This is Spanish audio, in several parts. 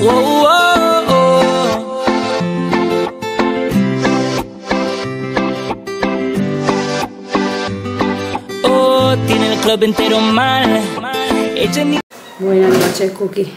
Oh, oh, oh. Oh, tiene el club entero mal. Ella ni Buenas noches, Cookie.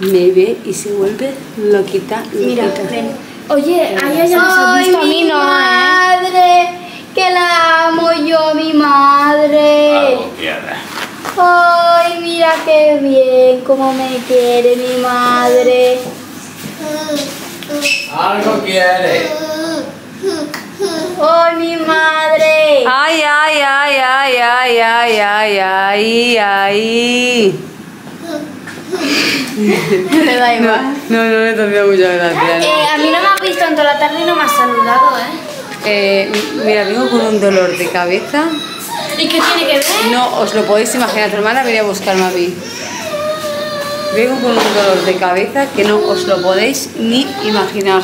Me ve y se vuelve loquita. Mira, loquita. ven. Oye, a ella ya nos has visto, a mí no, ¿eh? madre! ¡Que la amo yo, mi madre! Algo quiere. ¡Ay, mira qué bien! ¡Cómo me quiere mi madre! Algo quiere. ¡Ay, mi madre! Ay, ay, ay, ay, ay, ay, ay, ay, ay. Le da igual. No, no me tomé muchas gracias. Eh, a mí no me has visto en toda la tarde y no me has saludado, ¿eh? Eh, mira, vengo con un dolor de cabeza. ¿Y qué tiene que ver? No os lo podéis imaginar, tu hermana venía a buscarme a mí. Vengo con un dolor de cabeza que no os lo podéis ni imaginar.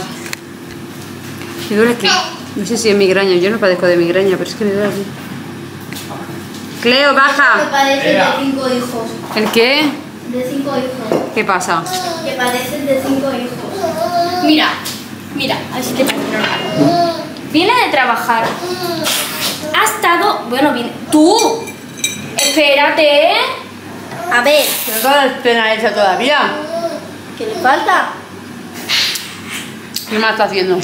Me duele aquí. No sé si es migraña, yo no padezco de migraña, pero es que me duele aquí. Cleo, Que baja. padecen de Ea. cinco hijos. ¿El qué? De cinco hijos. ¿Qué pasa? Que padecen de cinco hijos. Mira, mira, así que parece normal. Viene de trabajar. Ha estado. Bueno, viene. ¡Tú! Espérate. A ver, ¿Pero toda la pena esa todavía? ¿qué le falta? ¿Qué más está haciendo?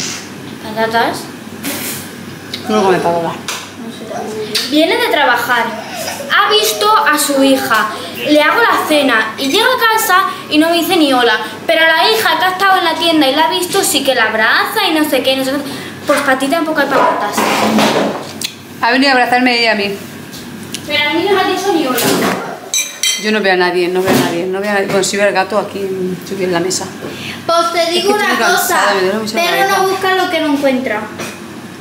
Patatas. No come patatas. Viene de trabajar. Ha visto a su hija. Le hago la cena y llega a casa y no me dice ni hola. Pero a la hija que ha estado en la tienda y la ha visto sí que la abraza y no sé qué, no sé qué. Pues para ti tampoco hay patatas. Ha venido a abrazarme ella a mí. Pero a mí no me ha dicho ni hola. Yo no veo a nadie, no veo a nadie, no veo a nadie. Bueno, si veo al gato aquí subí en la mesa. Pues te digo que estoy una cosa. Pero no busca lo que no encuentra.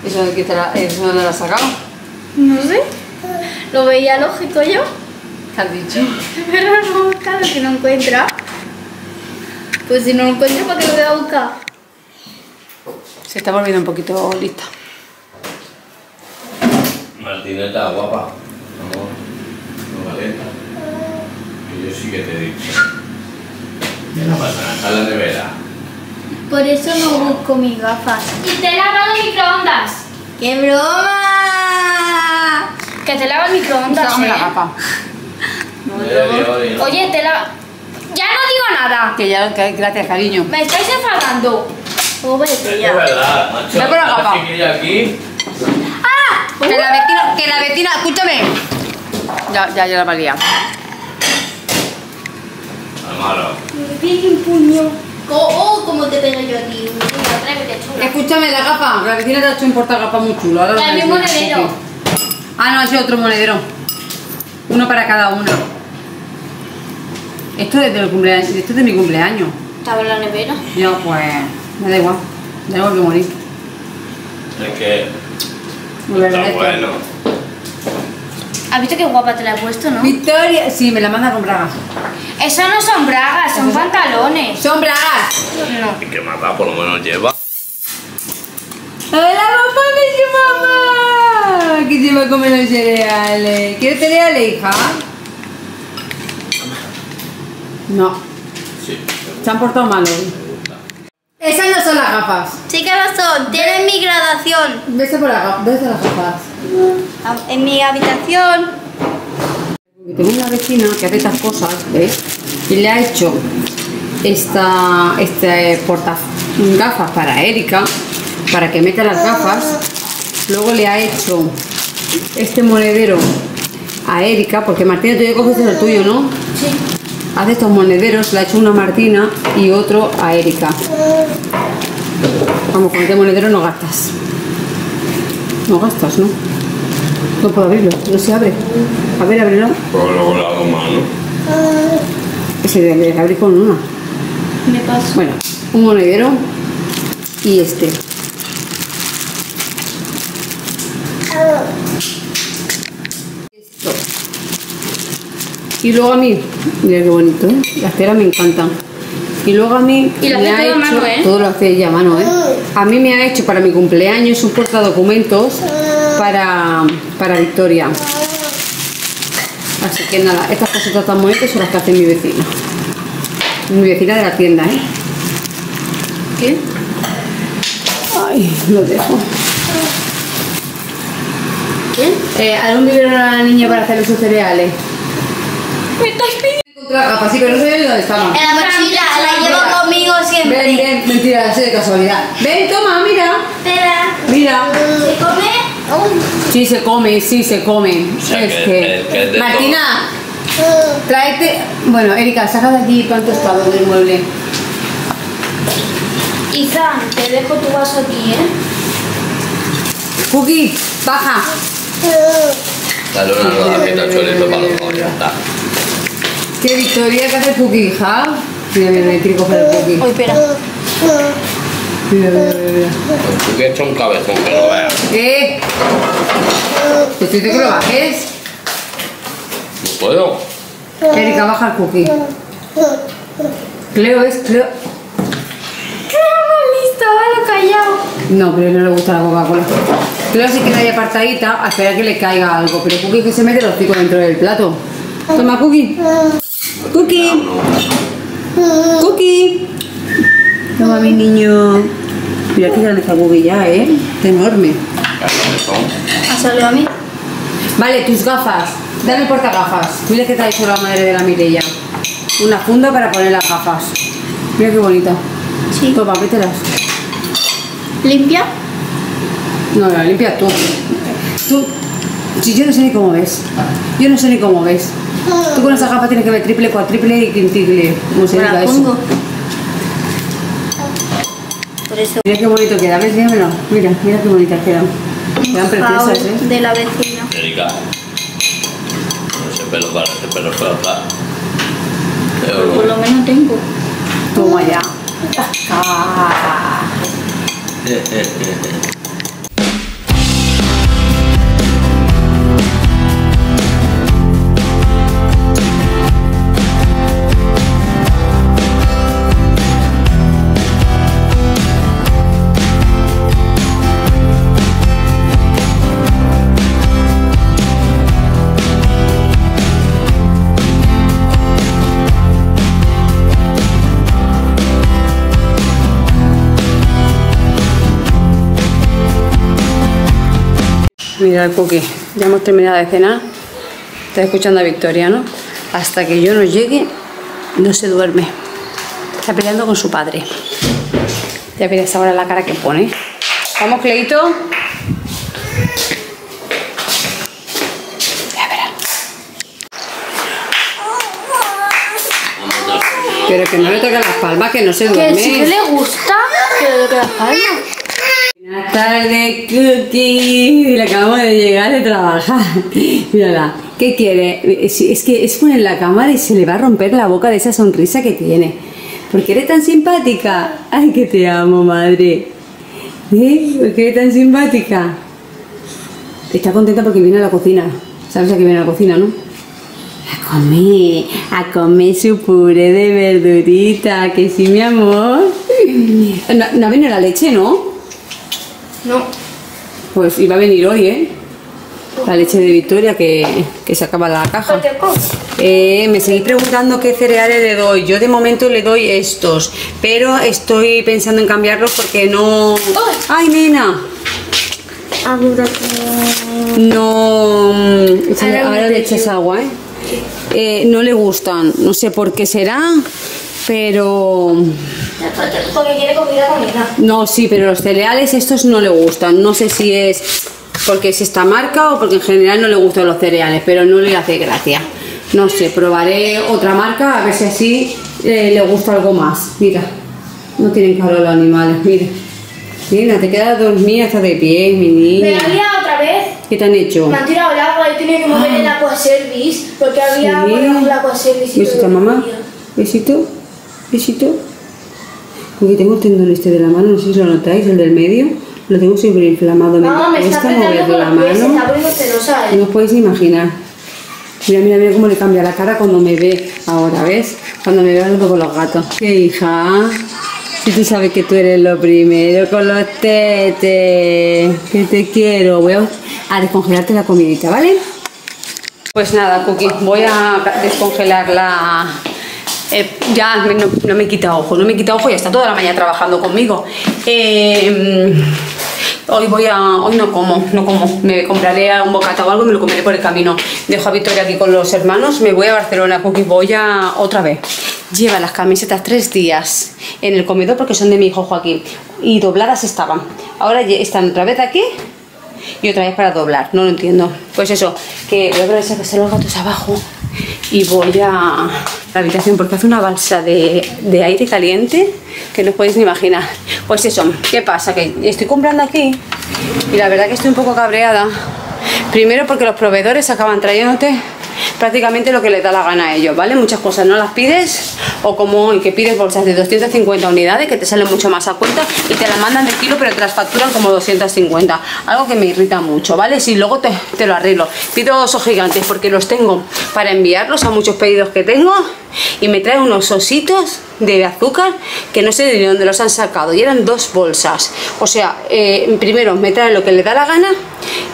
¿Eso de, qué te la, eso de dónde la has sacado? No sé. Lo veía lógico yo. ¿Qué has dicho? Pero no busca lo que no encuentra. Pues si no lo encuentra, ¿para qué lo voy a buscar? Se está volviendo un poquito lista. Martineta, guapa. Amor. No valenta. Que yo sí que te he dicho. ¿Qué no pasa? Está en la nevera. Por eso no busco mis gafas. Y te he lavado el microondas. ¡Qué broma! Que te lava el microondas. Sácame la ¿eh? gapa. Oye, oye, Oye, te la. Ya no digo nada. Que ya, que- gracias, cariño. Me estáis enfadando. Oh, vete Es ya. verdad, macho. Ve por la chiquilla aquí. Que la vecina, que la vecina, escúchame. Ya, ya, ya la valía. Al malo. Me pegué un puño. Oh, oh, como te pegué yo a ti. Chula. Escúchame, la gapa. La vecina te ha hecho un portagapa muy chulo. Ahora un bien. monedero. Ah, no, ha sido otro monedero. Uno para cada una. Esto es, del cumpleaños, esto es de mi cumpleaños. Estaba en la nevera. Ya, pues, me da igual. Da igual que morir. Es que Muy está bueno. ¿Has visto qué guapa te la he puesto, no? Victoria, sí, me la manda con bragas. Eso no son bragas, son pantalones. ¡Son bragas! No. ¿Y qué más da? Por lo menos lleva. ¡Hola, mamá, me mamá! Que se va a comer los cereales. ¿Quieres cereales, hija? No, Sí. se han portado mal hoy. Esas no son las gafas. Sí que lo son. Tienen mi graduación. Vete por las gafas. Vete las gafas. En mi habitación. Tengo una vecina que hace estas cosas, ¿ves? Y le ha hecho esta, este porta gafas para Erika, para que meta las gafas. Luego le ha hecho este monedero a Erika, porque Martina, tú ya coges el tuyo, ¿no? Sí. Hace estos monederos, le ha hecho una a Martina y otro a Erika. Vamos, con este monedero no gastas. No gastas, ¿no? No puedo abrirlo, no se abre. A ver, ábrelo. Pero luego le hago mano. Ese de de abrir con una. Me paso. Bueno, un monedero y este. Esto. Y luego a mí, mira qué bonito, ¿eh? Las telas me encantan. Y luego a mí Y lo me ha hecho, mano, ¿eh? todo lo hace ella a mano, ¿eh? A mí me ha hecho para mi cumpleaños un portadocumentos para, para Victoria. Así que nada, estas cositas tan bonitas son las que hace mi vecina. Mi vecina de la tienda, ¿eh? ¿Qué? Ay, lo dejo. Eh, ¿Haré un biberón a la niña para hacerle sus cereales? ¿Me estás pidiendo? Gafas, sí, pero no sé dónde estaban. En la mochila, la llevo conmigo Ven, siempre. ven, mentira, sé de casualidad. Ven, toma, mira. Espera. Mira. ¿Se come? Sí se come, sí se come. sea, es que- que... que- que es de Martina, tráete... Bueno, Erika, saca de aquí pan tostado del mueble. Izan, te dejo tu vaso aquí, ¿eh? Cookie, baja. Dale una rodajita chorizo para los dos, ya está. ¿Qué Victoria que hace Cookie, hija? Mira, mira, mira, quiero coger el Cookie. Uy, espera. Mira, mira, mira, que he hecho un cabezón que no veas. ¿Qué? Te estoy diciendo que lo bajes. No puedo. Erika, baja el Cookie. Cleo es Cleo... Listo, vale, callado. No, pero no le gusta la Coca-Cola. Cleo sí que ahí apartadita a esperar que le caiga algo, pero Cookie que se mete los picos dentro del plato. Toma, Cookie. Cookie. Cookie. Toma, mi niño. Mira qué grande está Cookie ya, ¿eh? Está enorme. ¿Ha salido a mí? Vale, tus gafas. Dame portagafas. Mira que te ha hecho la madre de la Mireia. Una funda para poner las gafas. Mira qué bonita. Sí. Toma, mételas. ¿Limpia? No, la limpias tú. Tú. Si yo no sé ni cómo ves. Yo no sé ni cómo ves. Tú con esas gafas tienes que ver triple, cuatriple y quintiple. ¿Cómo se diga la eso? pongo. Por eso. Mira qué bonito queda. ¿Ves? Mira, mira qué bonitas quedan. Quedan preciosas, ¿eh? De la vecina. Erika. Ese pelo parece pelo feo, claro. Pero Por lo menos tengo. Toma ya. Ah. Mira el cookie. Ya hemos terminado de cenar. Está escuchando a Victoria, ¿no? Hasta que yo no llegue, no se duerme. Está peleando con su padre. Ya veréis ahora la cara que pone. Vamos, Cleito. Ya verá. Pero que no le toque las palmas, que no se duerme. que le gusta, que le queda palma. Buenas tardes, Cookie. Le acabamos de llegar de trabajar. Mírala. ¿Qué quiere? Es, que es poner la cámara y se le va a romper la boca de esa sonrisa que tiene. ¿Por qué eres tan simpática? Ay, que te amo, madre. ¿Eh? ¿Por qué eres tan simpática? Está contenta porque viene a la cocina. ¿Sabes a qué viene a la cocina, no? A comer, a comer su puré de verdurita, que sí, mi amor. No, no venido la leche, ¿no? No. Pues iba a venir hoy, ¿eh? La leche de Victoria que, que se acaba la caja. Eh, me seguís preguntando qué cereales le doy. Yo de momento le doy estos, pero estoy pensando en cambiarlos porque no. ¡Ay, nena! No. mm, Ahora le echas agua, ¿eh? Eh, No le gustan. No sé por qué será, pero. Porque quiere comida, comida. No, sí, pero los cereales estos no le gustan. No sé si es porque es esta marca o porque en general no le gustan los cereales, pero no le hace gracia. No sé, probaré otra marca a ver si así eh, le gusta algo más. Mira, no tienen calor los animales, mira. Mira, te quedas dormida hasta de pie, mi Me niña. han liado otra vez. ¿Qué te han hecho? Me han tirado el agua y he tenido que mover el aquaservice porque había Sí. agua en el aquaservice. Besito, mamá. Besito, besito. Porque tengo el tendón este de la mano, no sé si lo notáis, el del medio. Lo tengo súper inflamado. Me Mamá, me está apretando mover con la pies, mano. está No os podéis imaginar. Mira, mira, mira cómo le cambia la cara cuando me ve ahora, ¿ves? Cuando me ve hablando con los gatos. ¿Qué hija? Si tú sabes que tú eres lo primero con los tetes. Que te quiero. Voy a, a descongelarte la comidita, ¿vale? Pues nada, Cookie, voy a descongelar la... eh, ya no, me quita ojo, no me quita ojo y está toda la mañana trabajando conmigo. Eh, hoy voy a... Hoy no como, no como. Me compraré un bocata o algo y me lo comeré por el camino. Dejo a Victoria aquí con los hermanos, me voy a Barcelona, Cookie, voy a... Otra vez. Lleva las camisetas tres días en el comedor porque son de mi hijo Joaquín y dobladas estaban. Ahora están otra vez aquí y otra vez para doblar, no lo entiendo. Pues eso, que voy a que están los gatos abajo y voy a la habitación porque hace una balsa de, de aire caliente que no os podéis ni imaginar. Pues eso, ¿qué pasa? Que estoy comprando aquí y la verdad que estoy un poco cabreada. Primero porque los proveedores acaban trayéndote prácticamente lo que les da la gana a ellos, ¿vale? Muchas cosas no las pides o como hoy que pides bolsas de 250 unidades que te salen mucho más a cuenta y te las mandan de kilo pero te las facturan como 250. Algo que me irrita mucho, ¿vale? Si luego te, lo arreglo. Pido osos gigantes porque los tengo para enviarlos a muchos pedidos que tengo y me traen unos ositos de azúcar que no sé de dónde los han sacado y eran dos bolsas. O sea, eh, primero me traen lo que le da la gana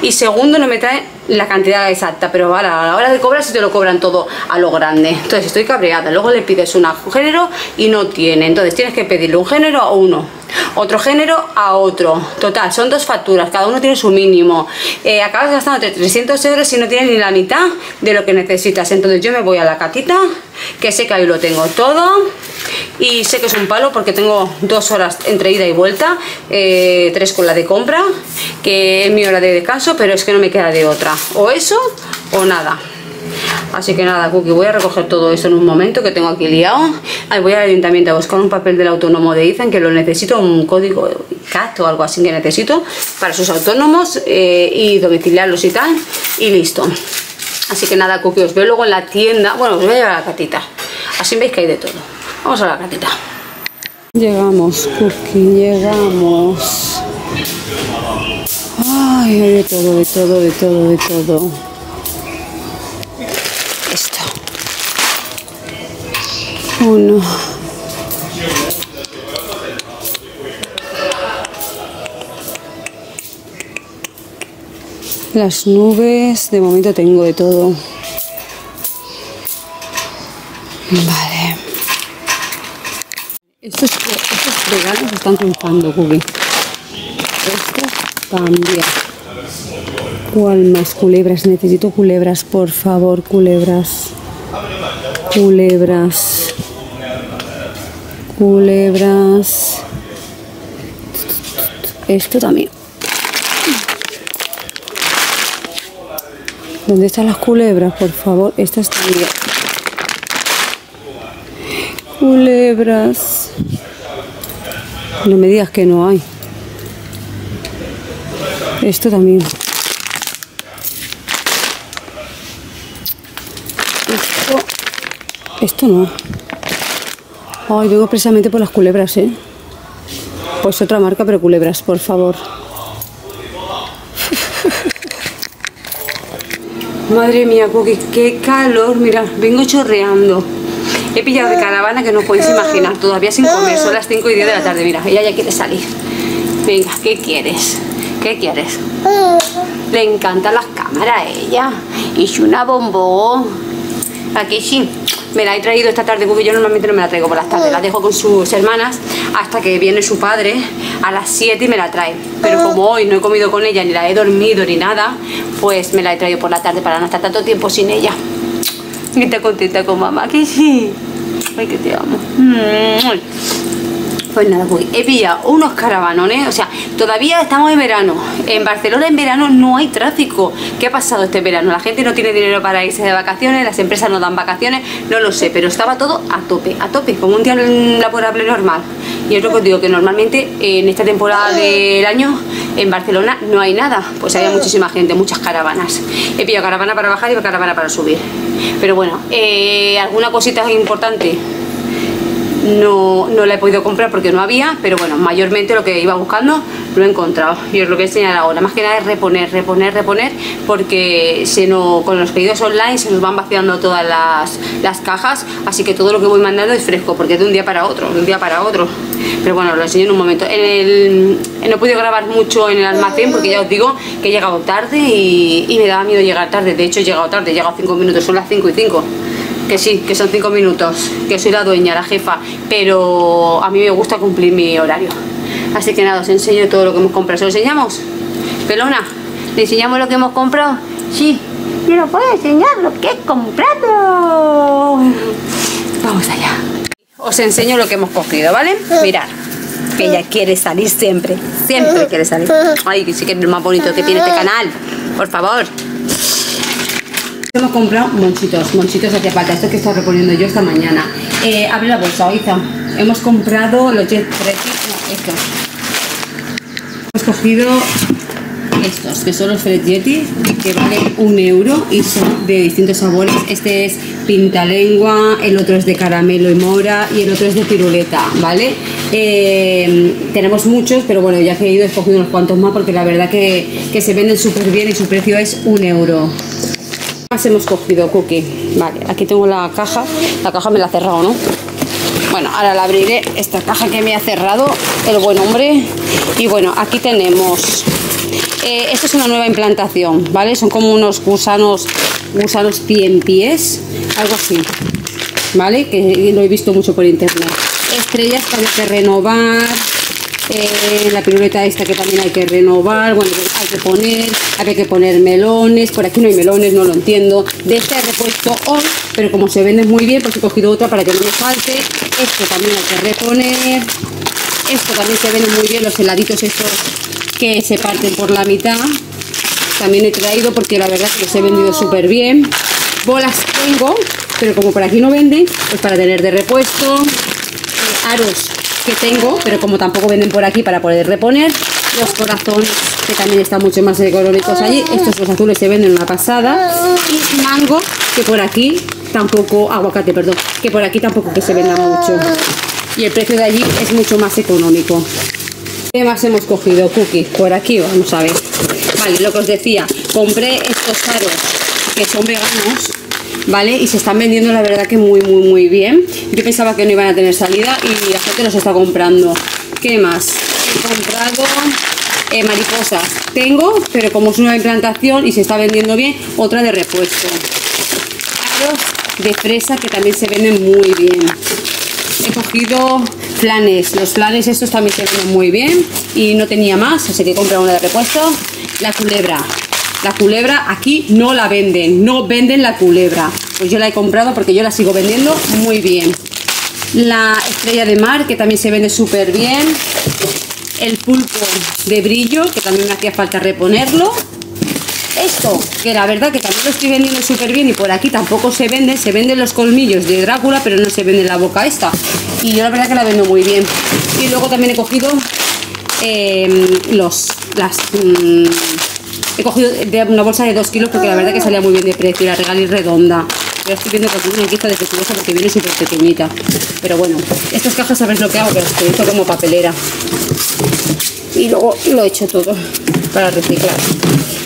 y segundo no me traen la cantidad exacta, pero ahora a la hora de cobrar si te lo cobran todo a lo grande. Entonces estoy cabreada. Luego le pides un género y no tiene. Entonces tienes que pedirle un género a uno, otro género a otro. Total, son dos facturas, cada uno tiene su mínimo. Eh, acabas gastando 300 euros y no tienes ni la mitad de lo que necesitas. Entonces yo me voy a la catita, que sé que ahí lo tengo todo. Y sé que es un palo porque tengo dos horas entre ida y vuelta, eh, tres con la de compra, que es mi hora de descanso, pero es que no me queda de otra. O eso o nada. Así que nada, Cookie, voy a recoger todo esto en un momento que tengo aquí liado. Ahí voy al ayuntamiento a buscar un papel del autónomo de Izan que lo necesito, un código CAT o algo así que necesito para sus autónomos eh, y domiciliarlos y tal. Y listo. Así que nada, Cookie, os veo luego en la tienda. Bueno, os voy a llevar la catita. Así veis que hay de todo. Vamos a la catita. Llegamos, Cookie, llegamos. Ay, hay de todo, de todo, de todo, de todo. Uno. Las nubes, de momento tengo de todo. Vale. Estos, estos están triunfando, Google. Estos también. ¿Cuál más? Culebras. Necesito culebras, por favor, culebras. Culebras. Culebras. Esto también. ¿Dónde están las culebras, por favor? Estas también. Culebras. No me digas que no hay. Esto también. Esto, esto no. Ay, vengo precisamente por las culebras, ¿eh? Pues otra marca, pero culebras, por favor. Madre mía, Cookie, qué calor. Mira, vengo chorreando. He pillado de caravana que no podéis imaginar. Todavía sin comer, son las 5 y 10 de la tarde. Mira, ella ya quiere salir. Venga, ¿qué quieres? ¿Qué quieres? Le encantan las cámaras a ella. Y una bombón. Aquí sí. Me la he traído esta tarde porque yo normalmente no me la traigo por las tardes. La dejo con sus hermanas hasta que viene su padre a las 7 y me la trae. Pero como hoy no he comido con ella, ni la he dormido ni nada, pues me la he traído por la tarde para no estar tanto tiempo sin ella. Y está contenta con mamá, que sí. Ay, que te amo. Pues nada, pues he pillado unos caravanones, o sea, todavía estamos en verano. En Barcelona en verano no hay tráfico. ¿Qué ha pasado este verano? La gente no tiene dinero para irse de vacaciones, las empresas no dan vacaciones, no lo sé, pero estaba todo a tope, a tope, como un día laborable normal. Y es lo que os digo, que normalmente en esta temporada del año en Barcelona no hay nada, pues había muchísima gente, muchas caravanas. He pillado caravana para bajar y caravana para subir. Pero bueno, eh, alguna cosita importante no, no la he podido comprar porque no había, pero bueno, mayormente lo que iba buscando lo he encontrado. Y os lo voy a enseñar ahora. Más que nada es reponer, reponer, reponer, porque se no, con los pedidos online se nos van vaciando todas las, las cajas, así que todo lo que voy mandando es fresco, porque es de un día para otro, de un día para otro. Pero bueno, lo enseño en un momento. En el, no he podido grabar mucho en el almacén porque ya os digo que he llegado tarde y, y me daba miedo llegar tarde. De hecho, he llegado tarde, he llegado 5 minutos, son las 5 y 5 que sí, que son cinco minutos, que soy la dueña, la jefa, pero a mí me gusta cumplir mi horario. Así que nada, os enseño todo lo que hemos comprado. ¿Se lo enseñamos? Pelona, ¿le enseñamos lo que hemos comprado? Sí, yo lo puedo enseñar lo que he comprado. Vamos allá. Os enseño lo que hemos cogido, ¿vale? Mirad, que ella quiere salir siempre, siempre quiere salir. Ay, que sí que es lo más bonito que tiene este canal, por favor. Hemos comprado monchitos, monchitos hacia falta, esto que estoy reponiendo yo esta mañana. Eh, abre la bolsa, Oiza. Hemos comprado los Jet no, estos. Hemos cogido estos, que son los Fred Yeti, que valen un euro y son de distintos sabores. Este es pintalengua, el otro es de caramelo y mora y el otro es de piruleta, ¿vale? Eh, tenemos muchos, pero bueno, ya que he ido he escogido unos cuantos más porque la verdad que se venden súper bien y su precio es un euro más hemos cogido, Cookie? Vale, aquí tengo la caja. La caja me la ha cerrado, ¿no? Bueno, ahora la abriré. Esta caja que me ha cerrado el buen hombre. Y bueno, aquí tenemos... Eh, esto es una nueva implantación, ¿vale? Son como unos gusanos, gusanos pie en pies, algo así, ¿vale? Que lo he visto mucho por internet. Estrellas que renovar, eh, la piruleta esta que también hay que renovar, bueno, hay que poner, hay que poner melones, por aquí no hay melones, no lo entiendo. De este he repuesto hoy, pero como se venden muy bien, pues he cogido otra para que no me falte. Esto también hay que reponer. Esto también se venden muy bien, los heladitos estos que se parten por la mitad. También he traído porque la verdad es que los he vendido súper bien. Bolas tengo, pero como por aquí no venden, pues para tener de repuesto. Eh, aros que tengo, pero como tampoco venden por aquí para poder reponer. Los corazones, que también están mucho más económicos allí. Estos los azules se venden una pasada. Y mango, que por aquí tampoco, aguacate, perdón, que por aquí tampoco que se venda mucho. Y el precio de allí es mucho más económico. ¿Qué más hemos cogido? Cookies, por aquí, vamos a ver. Vale, lo que os decía, compré estos aros que son veganos ¿vale? Y se están vendiendo la verdad que muy, muy, muy bien. Yo pensaba que no iban a tener salida y la gente los está comprando. ¿Qué más? He comprado eh, mariposas. Tengo, pero como es una implantación y se está vendiendo bien, otra de repuesto. Aros de fresa que también se venden muy bien. He cogido flanes. Los flanes estos también se venden muy bien y no tenía más, así que he comprado una de repuesto. La culebra. La culebra aquí no la venden, no venden la culebra. Pues yo la he comprado porque yo la sigo vendiendo muy bien. La estrella de mar, que también se vende súper bien. El pulpo de brillo, que también me hacía falta reponerlo. Esto, que la verdad que también lo estoy vendiendo súper bien y por aquí tampoco se vende. Se venden los colmillos de Drácula, pero no se vende la boca esta. Y yo la verdad que la vendo muy bien. Y luego también he cogido eh, los, las... Mm, He cogido una bolsa de 2 kilos porque la verdad que salía muy bien de precio, la regalé redonda. Pero estoy viendo que es una de defectuosa porque viene súper pequeñita. Pero bueno, estas cajas sabes lo que hago, que las utilizo como papelera. Y luego lo he hecho todo para reciclar.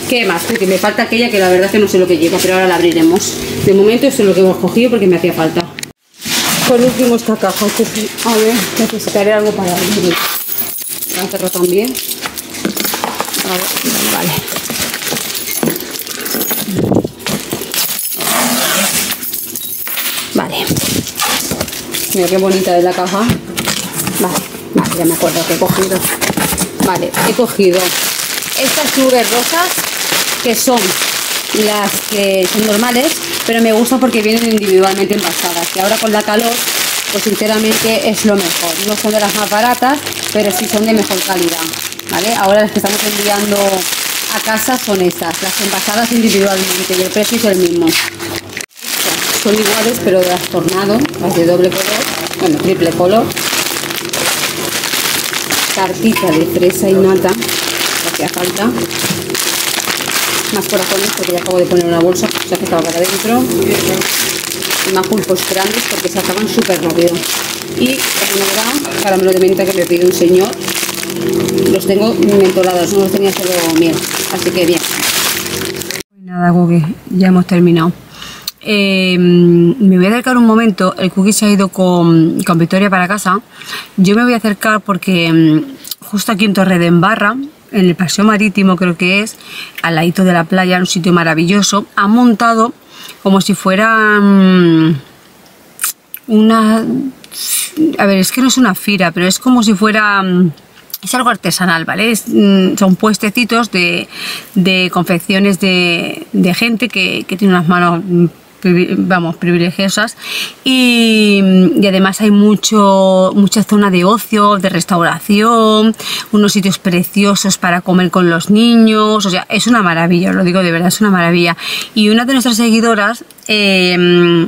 ¿Qué más? Porque me falta aquella que la verdad que no sé lo que lleva, pero ahora la abriremos. De momento esto es lo que hemos cogido porque me hacía falta. Por último esta caja, a ver, necesitaré algo para abrir. La cerrado también. Vale. Vale. Mira qué bonita es la caja. Vale, vale, ya me acuerdo que he cogido. Vale, he cogido estas nubes rosas que son las que son normales, pero me gustan porque vienen individualmente envasadas. Y ahora con la calor, pues sinceramente es lo mejor. No son de las más baratas, pero sí son de mejor calidad. ¿Vale? Ahora las que estamos enviando a casa son estas, las envasadas individualmente y el precio es el mismo son iguales pero de las de doble color, bueno, triple color. Cartita de fresa y nata, que hacía falta. Más corazones porque ya acabo de poner una bolsa, o sea que estaba para adentro. y más pulpos grandes porque se acaban súper rápido. Y verán, caramelo de menta que me pide un señor. Los tengo mentolados, no los tenía solo miel. Así que bien. Nada, Google, ya hemos terminado. Eh, me voy a acercar un momento. El cookie se ha ido con, con Victoria para casa. Yo me voy a acercar porque mm, justo aquí en Torre de Embarra, en el paseo marítimo creo que es, al ladito de la playa, un sitio maravilloso, ha montado como si fuera mm, una... A ver, es que no es una fira, pero es como si fuera... es algo artesanal, ¿vale? Mm, son puestecitos de, de confecciones de, de gente que, que tiene unas manos, mm, vamos, privilegiosas. Y, mm, y además hay mucho, mucha zona de ocio, de restauración, unos sitios preciosos para comer con los niños. O sea, es una maravilla, os lo digo de verdad, es una maravilla. Y una de nuestras seguidoras... eh,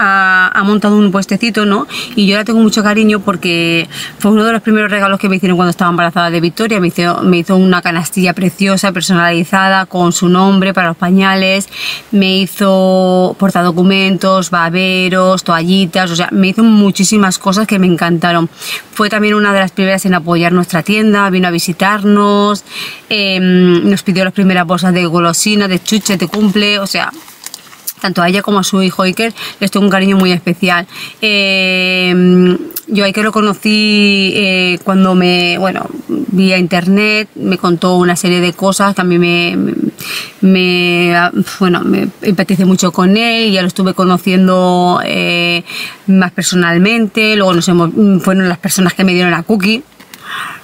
ha, ha montado un puestecito, ¿no? Y yo la tengo mucho cariño porque fue uno de los primeros regalos que me hicieron cuando estaba embarazada de Victoria. Me hizo, me hizo una canastilla preciosa, personalizada, con su nombre para los pañales. Me hizo portadocumentos, baberos, toallitas, o sea, me hizo muchísimas cosas que me encantaron. Fue también una de las primeras en apoyar nuestra tienda, vino a visitarnos, eh, nos pidió las primeras bolsas de golosina, de chuche, de cumple, o sea, tanto a ella como a su hijo Iker les tengo un cariño muy especial. Eh, yo a Iker lo conocí eh, cuando me, bueno, vía internet, me contó una serie de cosas que a me, me bueno, me empaticé mucho con él, ya lo estuve conociendo eh, más personalmente, luego nos hemos, fueron las personas que me dieron la cookie,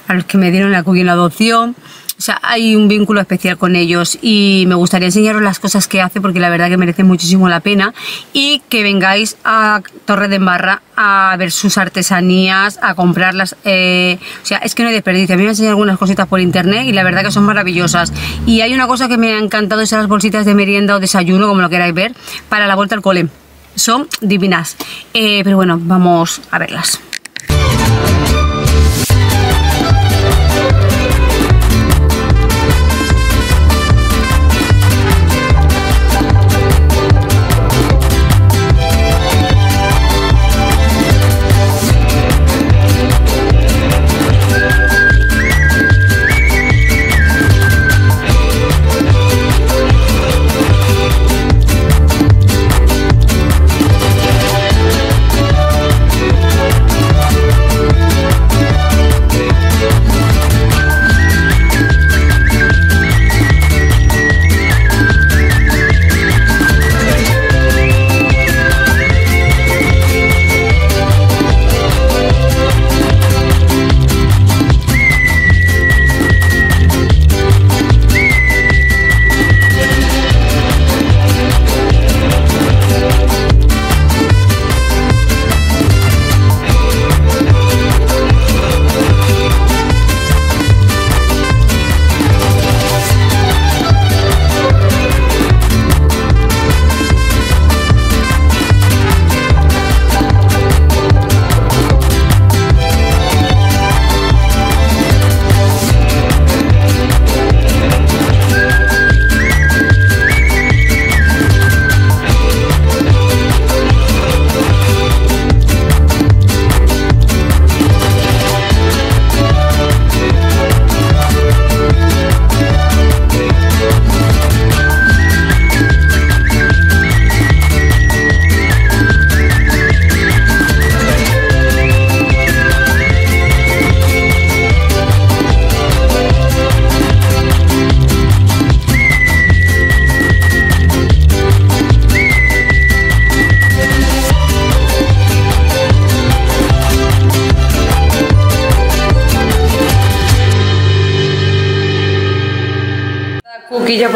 a los que me dieron la cookie en la adopción. O sea, hay un vínculo especial con ellos y me gustaría enseñaros las cosas que hace porque la verdad que merece muchísimo la pena y que vengáis a Torre de Embarra a ver sus artesanías, a comprarlas. eh, o sea, es que no hay desperdicio. A mí me enseñado algunas cositas por internet y la verdad que son maravillosas. Y hay una cosa que me ha encantado, esas las bolsitas de merienda o desayuno, como lo queráis ver, para la vuelta al cole. Son divinas. Eh, pero bueno, vamos a verlas.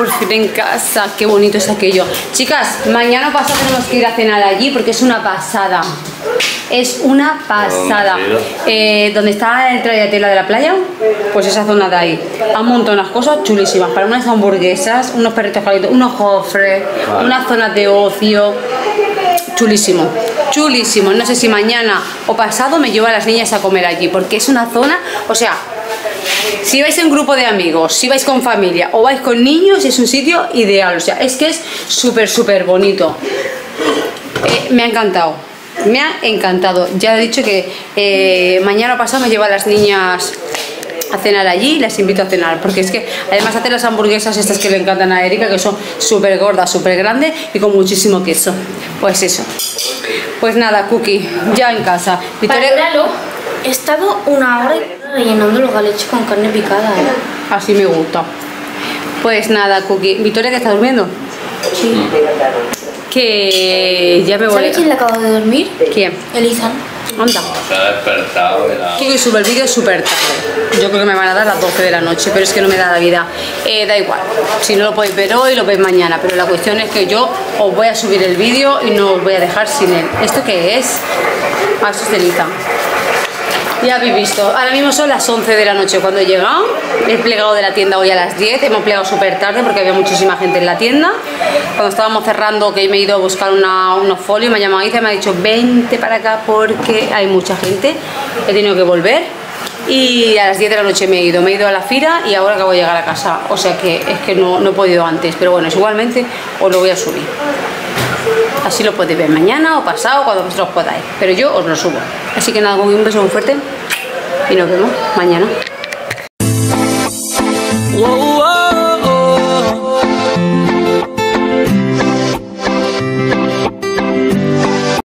Por fin en casa, qué bonito es aquello. Chicas, mañana pasado tenemos que ir a cenar allí porque es una pasada. Es una pasada. ¿Dónde? Eh, donde está el tela de la playa, pues esa zona de ahí. Han montado unas cosas chulísimas para unas hamburguesas, unos perritos calientes, unos cofres, Vale. unas zonas de ocio. Chulísimo, chulísimo. No sé si mañana o pasado me llevo a las niñas a comer allí porque es una zona, o sea, si vais en grupo de amigos, si vais con familia o vais con niños, es un sitio ideal. O sea, es que es súper, súper bonito. Eh, me ha encantado. Me ha encantado. Ya he dicho que eh, mañana pasado me llevo a las niñas a cenar allí y las invito a cenar porque es que además hace las hamburguesas estas que le encantan a Erika que son súper gordas, súper grandes y con muchísimo queso pues eso pues nada, Cookie, ya en casa Victoria. He estado una hora rellenando los galechos con carne picada. ¿eh? así me gusta pues nada, Cookie Victoria que está durmiendo Sí. que ya me voy ¿Sabes quién le acaba de dormir? ¿Quién? Elisa. Anda Se ha despertado de la... Quiero que suba el vídeo súper tarde. Yo creo que me van a dar las 12 de la noche, pero es que no me da la vida. Eh, da igual. Si no lo podéis ver hoy, lo veis mañana. Pero la cuestión es que yo os voy a subir el vídeo y no os voy a dejar sin él. ¿Esto qué es? Ah, esto es ceniza. Ya habéis visto, ahora mismo son las 11 de la noche cuando he llegado. He plegado de la tienda hoy a las 10, hemos plegado súper tarde porque había muchísima gente en la tienda. Cuando estábamos cerrando, que me he ido a buscar unos folios, me ha llamado Isa y me ha dicho, vente para acá porque hay mucha gente. He tenido que volver. Y a las 10 de la noche me he ido, me he ido a la fira y ahora acabo de llegar a casa. O sea que es que no, no he podido antes, pero bueno, es igualmente os lo voy a subir. Así lo podéis ver mañana o pasado, cuando vosotros podáis. Pero yo os lo subo. Así que nada, un beso muy fuerte y nos vemos mañana.